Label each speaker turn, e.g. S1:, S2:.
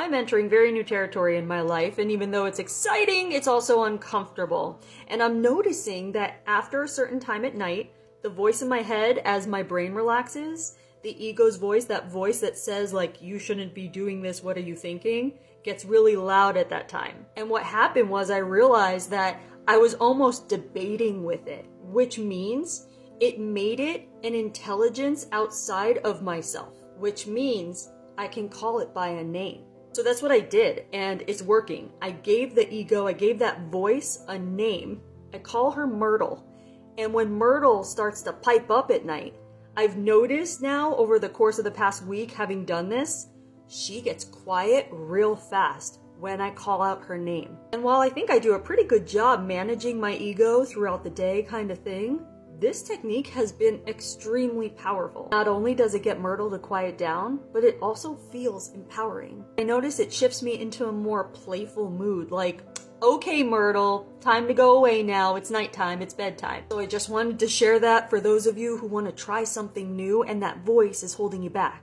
S1: I'm entering very new territory in my life, and even though it's exciting, it's also uncomfortable. And I'm noticing that after a certain time at night, the voice in my head, as my brain relaxes, the ego's voice, that voice that says, like, you shouldn't be doing this, what are you thinking, gets really loud at that time. And what happened was I realized that I was almost debating with it, which means it made it an intelligence outside of myself, which means I can call it by a name. So that's what I did, and it's working. I gave the ego, I gave that voice a name. I call her Myrtle. And when Myrtle starts to pipe up at night, I've noticed now over the course of the past week having done this, she gets quiet real fast when I call out her name. And while I think I do a pretty good job managing my ego throughout the day kind of thing, this technique has been extremely powerful. Not only does it get Myrtle to quiet down, but it also feels empowering. I notice it shifts me into a more playful mood, like, okay, Myrtle, time to go away now. It's nighttime, it's bedtime. So I just wanted to share that for those of you who want to try something new and that voice is holding you back.